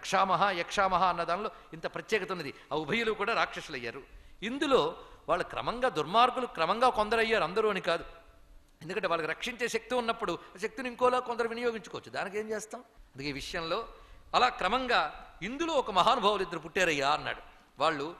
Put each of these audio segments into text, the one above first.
రక్షామహ యక్షామహ అన్న దానిలో ఇంత ప్రత్యేకత ఉన్నది. ఆ ఉభయులు కూడా రాక్షసులయ్యారు. ఇందులో వాళ్ళు క్రమంగా దుర్మార్గులు క్రమంగా కొందరు అయ్యారు అందరూ అని కాదు. ఎందుకంటే వాళ్ళకి రక్షించే శక్తి ఉన్నప్పుడు ఆ శక్తిని ఇంకోలా కొందరు వినియోగించుకోవచ్చు. దానికి ఏం చేస్తాం? అందుకే ఈ విషయంలో అలా క్రమంగా ఇందులో ఒక మహానుభావులు ఇద్దరు పుట్టారయ్యా అన్నాడు. వాళ్ళు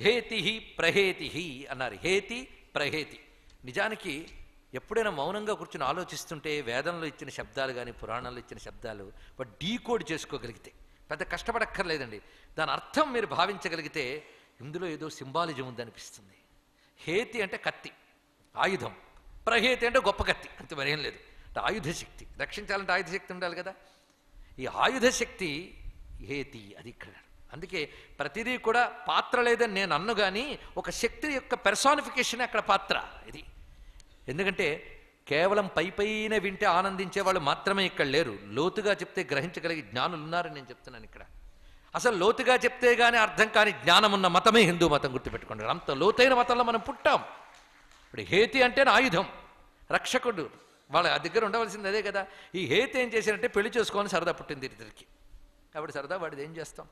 హేతి ప్రహేతి అన్నారు. హేతి ప్రహేతి. నిజానికి ఎప్పుడైనా మౌనంగా కూర్చుని ఆలోచిస్తుంటే వేదంలో ఇచ్చిన శబ్దాలు కానీ పురాణంలో ఇచ్చిన శబ్దాలు వాటి డీకోడ్ చేసుకోగలిగితే పెద్ద కష్టపడక్కర్లేదండి. దాని అర్థం మీరు భావించగలిగితే ఇందులో ఏదో సింబాలిజం ఉందనిపిస్తుంది. హేతి అంటే కత్తి ఆయుధం. ప్రహేతి అంటే గొప్ప కత్తి అంత మరేం లేదు. ఆయుధ శక్తి. రక్షించాలంటే ఆయుధ శక్తి ఉండాలి కదా. ఈ ఆయుధ శక్తి హేతి అది ఇక్కడ. అందుకే ప్రతిదీ కూడా పాత్ర లేదని నేను అన్ను కానీ ఒక శక్తి యొక్క పెర్సానిఫికేషన్ అక్కడ పాత్ర ఇది. ఎందుకంటే కేవలం పై పైన వింటే ఆనందించే వాళ్ళు మాత్రమే ఇక్కడ లేరు. లోతుగా చెప్తే గ్రహించగలిగే జ్ఞానులు ఉన్నారని నేను చెప్తున్నాను ఇక్కడ. అసలు లోతుగా చెప్తే గానీ అర్థం కాని జ్ఞానం ఉన్న మతమే హిందూ మతం గుర్తుపెట్టుకోండి. అంత లోతైన మతంలో మనం పుట్టాం. ఇప్పుడు హేతి అంటే ఆయుధం. రక్షకుడు. వాళ్ళ దగ్గర ఉండవలసింది అదే కదా. ఈ హేతి ఏం చేశారంటే పెళ్ళి చేసుకొని సరదా పుట్టింది ఇద్దరికి. కాబట్టి సరదా వాడిది ఏం చేస్తాం?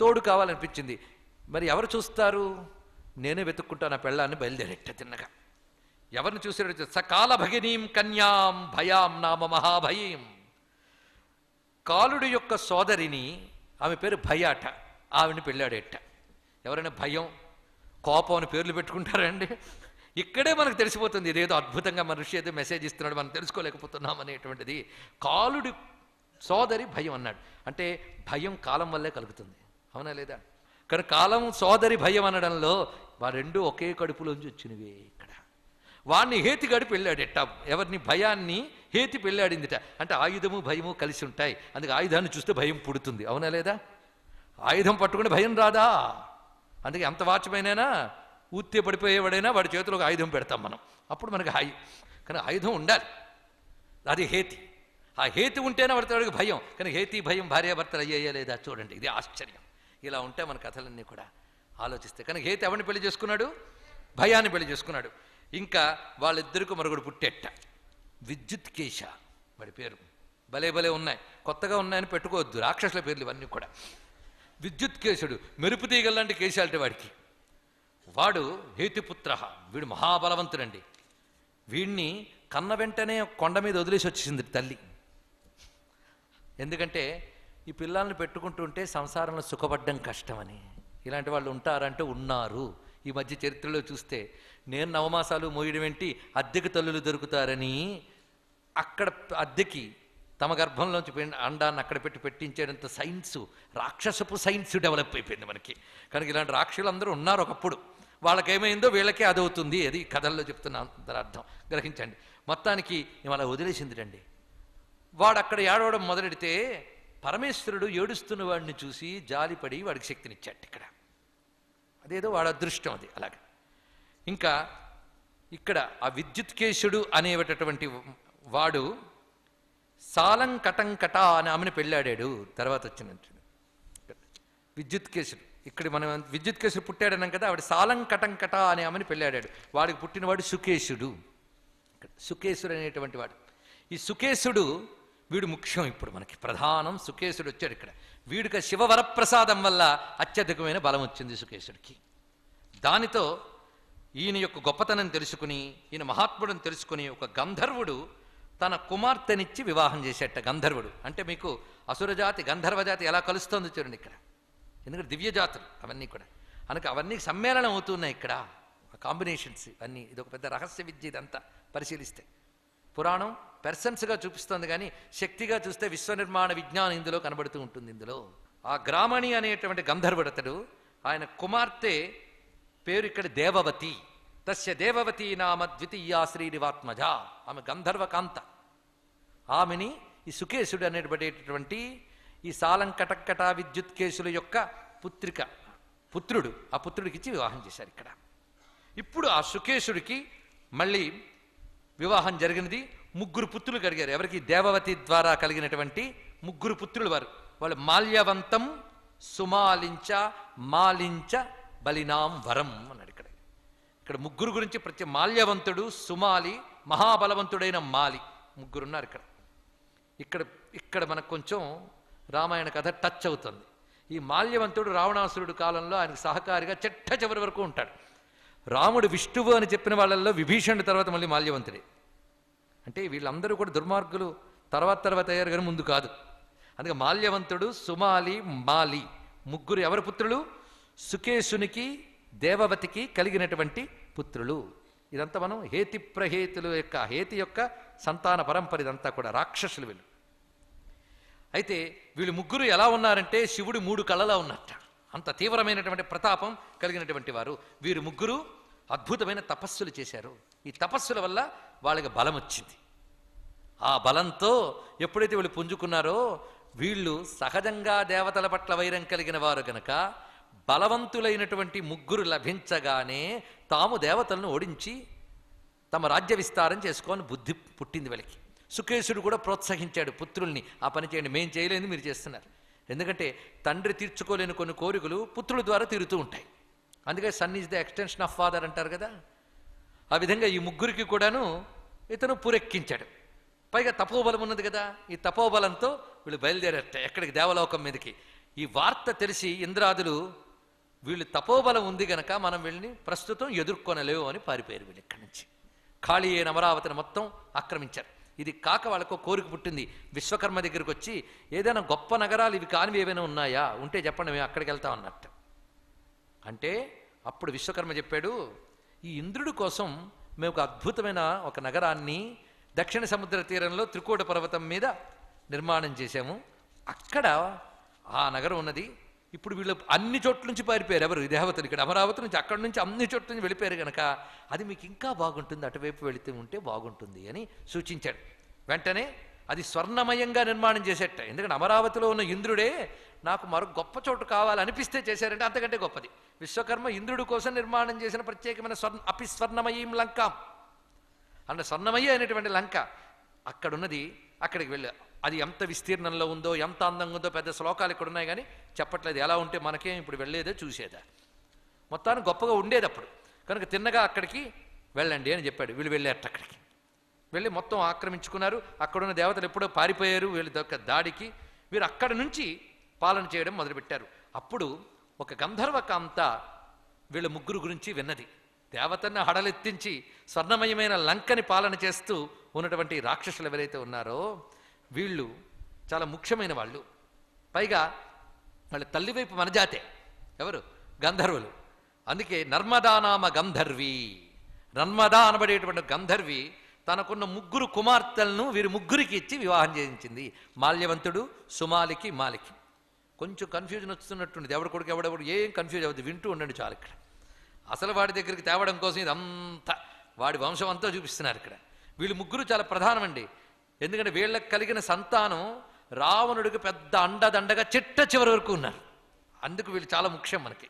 తోడు కావాలనిపించింది. మరి ఎవరు చూస్తారు? నేనే వెతుక్కుంటాను ఆ పెళ్ళాన్ని బయలుదేరెట్ట తిన్నగా. ఎవరిని చూసాడు సకాల భగినీం కన్యాం భయాం నామ మహాభయీం. కాలుడి యొక్క సోదరిని ఆమె పేరు భయాట ఆవిని పెళ్ళాడేట. ఎవరైనా భయం కోపం అని పేర్లు పెట్టుకుంటారండి? ఇక్కడే మనకు తెలిసిపోతుంది ఇదేదో అద్భుతంగా మనిషి ఏదో మెసేజ్ ఇస్తున్నాడు మనం తెలుసుకోలేకపోతున్నాం అనేటువంటిది. కాలుడి సోదరి భయం అన్నాడు. అంటే భయం కాలం వల్లే కలుగుతుంది. అవునా లేదా? కానీ కాలం సోదరి భయం అనడంలో రెండు ఒకే కడుపులోంచి వచ్చినవే ఇక్కడ. వాణ్ణి హేతి గడిపి పెళ్ళాడెట్ట ఎవరిని భయాన్ని హేతి పెళ్ళాడిందిట. అంటే ఆయుధము భయము కలిసి ఉంటాయి. అందుకే ఆయుధాన్ని చూస్తే భయం పుడుతుంది. అవునా లేదా? ఆయుధం పట్టుకుని భయం రాదా? అందుకే ఎంత వాచమైనా ఊత్తే పడిపోయేవాడైనా వాడి చేతిలో ఒక ఆయుధం పెడతాం మనం. అప్పుడు మనకి హాయి. కానీ ఆయుధం ఉండాలి. అది హేతి. ఆ హేతి ఉంటేనే వాడికి భయం. కానీ హేతి భయం భార్యాభర్తలు అయ్యాయా లేదా చూడండి. ఇది ఆశ్చర్యం. ఇలా ఉంటే మన కథలన్నీ కూడా ఆలోచిస్తే. కానీ హేతి ఎవరిని పెళ్ళి చేసుకున్నాడు? భయాన్ని పెళ్ళి చేసుకున్నాడు. ఇంకా వాళ్ళిద్దరికి మరొకడు పుట్టెట్ట విద్యుత్ కేశ వాడి పేరు. భలే భలే ఉన్నాయి. కొత్తగా ఉన్నాయని పెట్టుకోవద్దు. రాక్షసుల పేర్లు ఇవన్నీ కూడా. విద్యుత్ కేశుడు మెరుపు తీగల్లాంటి కేశాలంటే వాడికి. వాడు హేతిపుత్ర వీడు మహాబలవంతుడండి. వీడిని కన్న వెంటనే కొండ మీద వదిలేసి వచ్చేసింది తల్లి. ఎందుకంటే ఈ పిల్లల్ని పెట్టుకుంటుంటే సంసారంలో సుఖపడ్డం కష్టమని. ఇలాంటి వాళ్ళు ఉంటారంటే ఉన్నారు. ఈ మధ్య చరిత్రలో చూస్తే నేను నవమాసాలు మోయడం ఏంటి? అద్దెకి తల్లులు దొరుకుతారని అక్కడ అద్దెకి తమ గర్భంలోంచి అండాన్ని అక్కడ పెట్టి పెట్టించేటంత సైన్స్ రాక్షసపు సైన్స్ డెవలప్ అయిపోయింది మనకి. కనుక ఇలాంటి రాక్షసులు అందరూ ఉన్నారు ఒకప్పుడు. వాళ్ళకేమైందో వీళ్ళకే అదవుతుంది. అది కథల్లో చెప్తున్న అర్థం. గ్రహించండి. మొత్తానికి ఇవాళ వదిలేసింది రండి. వాడు అక్కడ ఏడవడం మొదలెడితే పరమేశ్వరుడు ఏడుస్తున్న వాడిని చూసి జాలిపడి వాడికి శక్తినిచ్చాడు ఇక్కడ. అదేదో వాడు అదృష్టం అది అలాగే. ఇంకా ఇక్కడ ఆ విద్యుత్కేశుడు అనేటటువంటి వాడు సాలం కటం కట అని ఆమెను పెళ్ళాడాడు తర్వాత వచ్చినట్టు. విద్యుత్కేశుడు ఇక్కడ మనం విద్యుత్కేశుడు పుట్టాడన్నాం కదా ఆవిడ సాలం కటం కట అనే ఆమెను పెళ్ళాడాడు. వాడికి పుట్టినవాడు సుకేశుడు. సుకేశుడు అనేటువంటి వాడు. ఈ సుకేశుడు వీడు ముఖ్యం ఇప్పుడు మనకి. ప్రధానం సుకేశుడు వచ్చాడు ఇక్కడ. వీడికి శివవరప్రసాదం వల్ల అత్యధికమైన బలం వచ్చింది సుకేశుడికి దానితో ఈయన యొక్క గొప్పతనం తెలుసుకుని ఈయన మహాత్ముడిని తెలుసుకుని ఒక గంధర్వుడు తన కుమార్తెనిచ్చి వివాహం చేసేట గంధర్వుడు. అంటే మీకు అసురజాతి గంధర్వజాతి ఎలా కలుస్తోంది చూడండి ఇక్కడ. ఎందుకంటే దివ్యజాతులు అవన్నీ కూడా. అనక అవన్నీ సమ్మేళనం అవుతున్నాయి ఇక్కడ. కాంబినేషన్స్ ఇవన్నీ. ఇది ఒక పెద్ద రహస్య విద్య ఇదంతా పరిశీలిస్తే. పురాణం పెర్సన్స్గా చూపిస్తోంది కానీ శక్తిగా చూస్తే విశ్వనిర్మాణ విజ్ఞానం ఇందులో కనబడుతూ ఉంటుంది ఇందులో. ఆ గ్రామణి అనేటువంటి గంధర్వుడతడు ఆయన కుమార్తె పేరు ఇక్కడ దేవవతి. తస్య దేవవతి నామ ద్వితీయా శ్రీనివాత్మజ. ఆమె గంధర్వకాంత. ఆమెని ఈ సుకేశుడు అనేటటువంటి ఈ సాలంకటక్కట విద్యుత్ కేసుల యొక్క పుత్రిక పుత్రుడు. ఆ పుత్రుడికిచ్చి వివాహం చేశారు ఇక్కడ. ఇప్పుడు ఆ సుకేశుడికి మళ్ళీ వివాహం జరిగినది. ముగ్గురు పుత్రులు కలిగారు. ఎవరికి? దేవవతి ద్వారా కలిగినటువంటి ముగ్గురు పుత్రులు వారు. వాళ్ళు మాల్యవంతం సుమాలించ మాలించ బలినాం వరం అన్నాడు ఇక్కడ. ఇక్కడ ముగ్గురు గురించి ప్రతి మాల్యవంతుడు సుమాలి మహాబలవంతుడైన మాలి ముగ్గురున్నారు ఇక్కడ. ఇక్కడ ఇక్కడ మనకు కొంచెం రామాయణ కథ టచ్ అవుతుంది. ఈ మాల్యవంతుడు రావణాసురుడు కాలంలో ఆయనకు సహకారిగా చెట్ట చివరి వరకు ఉంటాడు. రాముడు విష్ణువు అని చెప్పిన వాళ్ళల్లో విభీషణుడి తర్వాత మళ్ళీ మాల్యవంతుడే. అంటే వీళ్ళందరూ కూడా దుర్మార్గులు తర్వాత తర్వాత అయ్యారు కానీ ముందు కాదు. అందుకే మాల్యవంతుడు సుమాలి మాలి ముగ్గురు ఎవరి పుత్రులు? సుకేశునికి దేవవతికి కలిగినటువంటి పుత్రులు. ఇదంతా మనం హేతి ప్రహేతుల యొక్క హేతి యొక్క సంతాన పరంపర ఇదంతా కూడా రాక్షసులు వీళ్ళు. అయితే వీళ్ళు ముగ్గురు ఎలా ఉన్నారంటే శివుడు మూడు కళలా ఉన్నట్ట. అంత తీవ్రమైనటువంటి ప్రతాపం కలిగినటువంటి వారు. వీరు ముగ్గురు అద్భుతమైన తపస్సులు చేశారు. ఈ తపస్సుల వల్ల వాళ్ళకి బలం వచ్చింది. ఆ బలంతో ఎప్పుడైతే వీళ్ళు పుంజుకున్నారో వీళ్ళు సహజంగా దేవతల పట్ల వైరం కలిగిన వారు గనక బలవంతులైనటువంటి ముగ్గురు లభించగానే తాము దేవతలను ఓడించి తమ రాజ్య విస్తారం చేసుకొని బుద్ధి పుట్టింది వీళ్ళకి. సుకేశుడు కూడా ప్రోత్సహించాడు పుత్రుల్ని. ఆ పని చేయండి మేం చేయలేదు మీరు చేస్తున్నారు. ఎందుకంటే తండ్రి తీర్చుకోలేని కొన్ని కోరికలు పుత్రుల ద్వారా తీరుతూ ఉంటాయి. అందుకే son is the extension of father అంటారు కదా. ఆ విధంగా ఈ ముగ్గురికి కూడాను ఇతను పూరెక్కించాడు. పైగా తపోబలం ఉన్నది కదా ఈ తపోబలంతో వీళ్ళు బయలుదేరట ఎక్కడికి? దేవలోకం మీదకి. ఈ వార్త తెలిసి ఇంద్రాదులు వీళ్ళు తపోబలం ఉంది గనక మనం వీళ్ళని ప్రస్తుతం ఎదుర్కొనలేవు అని పారిపోయారు వీళ్ళు ఇక్కడి నుంచి. ఖాళీ అయిన అమరావతిని మొత్తం ఆక్రమించారు. ఇది కాక వాళ్ళకు కోరిక పుట్టింది. విశ్వకర్మ దగ్గరికి వచ్చి ఏదైనా గొప్ప నగరాలు ఇవి కానివి ఏమైనా ఉన్నాయా? ఉంటే చెప్పండి మేము అక్కడికి వెళ్తాం అన్నట్టు. అంటే అప్పుడు విశ్వకర్మ చెప్పాడు ఈ ఇంద్రుడి కోసం మేము ఒక అద్భుతమైన ఒక నగరాన్ని దక్షిణ సముద్ర తీరంలో త్రికూట పర్వతం మీద నిర్మాణం చేశాము. అక్కడ ఆ నగరం ఉన్నది. ఇప్పుడు వీళ్ళు అన్ని చోట్ల నుంచి పారిపోయారు ఎవరు? దేవతలు ఇక్కడ. అమరావతి నుంచి అక్కడి నుంచి అన్ని చోట్ల నుంచి వెళ్ళిపోయారు కనుక అది మీకు ఇంకా బాగుంటుంది. అటువైపు వెళితే ఉంటే బాగుంటుంది అని సూచించాడు. వెంటనే అది స్వర్ణమయంగా నిర్మాణం చేసేట. ఎందుకంటే అమరావతిలో ఉన్న ఇంద్రుడే నాకు మరో గొప్ప చోటు కావాలనిపిస్తే చేశారంటే అంతకంటే గొప్పది. విశ్వకర్మ ఇంద్రుడి కోసం నిర్మాణం చేసిన ప్రత్యేకమైన స్వర్ణ అపి స్వర్ణమయీం లంకాం. అన్న స్వర్ణమయ్య అయినటువంటి లంక. అక్కడున్నది అక్కడికి వెళ్ళి అది ఎంత విస్తీర్ణంలో ఉందో ఎంత అందంగా ఉందో పెద్ద శ్లోకాలు ఇక్కడ ఉన్నాయి కానీ చెప్పట్లేదు. ఎలా ఉంటే మనకేం ఇప్పుడు వెళ్ళేదో చూసేదా. మొత్తానికి గొప్పగా ఉండేది అప్పుడు. కనుక తిన్నగా అక్కడికి వెళ్ళండి అని చెప్పాడు. వీళ్ళు వెళ్ళారట అక్కడికి. వెళ్ళి మొత్తం ఆక్రమించుకున్నారు. అక్కడున్న దేవతలు ఎప్పుడో పారిపోయారు. వీళ్ళ దాడికి వీరు అక్కడి నుంచి పాలన చేయడం మొదలుపెట్టారు. అప్పుడు ఒక గంధర్వ కాంత వీళ్ళ ముగ్గురు గురించి విన్నది. దేవతను హడలెత్తించి స్వర్ణమయమైన లంకని పాలన చేస్తూ ఉన్నటువంటి రాక్షసులు ఎవరైతే ఉన్నారో వీళ్ళు చాలా ముఖ్యమైన వాళ్ళు. పైగా వాళ్ళ తల్లివైపు మనజాతే ఎవరు? గంధర్వులు. అందుకే నర్మదానామ గంధర్వి. నర్మదా అనబడేటువంటి గంధర్వి తనకున్న ముగ్గురు కుమార్తెలను వీరి ముగ్గురికి ఇచ్చి వివాహం చేయించింది. మాల్యవంతుడు సుమాలికి మాలికి. కొంచెం కన్ఫ్యూజన్ వస్తున్నట్టుంది ఎవడు కొడుకు ఎవడెవడు ఏం కన్ఫ్యూజ్ అవ్వద్దు. వింటూ ఉండండి చాలు ఇక్కడ. అసలు వాడి దగ్గరికి తేవడం కోసం ఇదంతా వాడి వంశం అంతా చూపిస్తున్నారు ఇక్కడ. వీళ్ళు ముగ్గురు చాలా ప్రధానమండి. ఎందుకంటే వీళ్ళకి కలిగిన సంతానం రావణుడికి పెద్ద అండదండగా చిట్ట చివరి వరకు ఉన్నారు. అందుకు వీళ్ళు చాలా ముఖ్యం మనకి.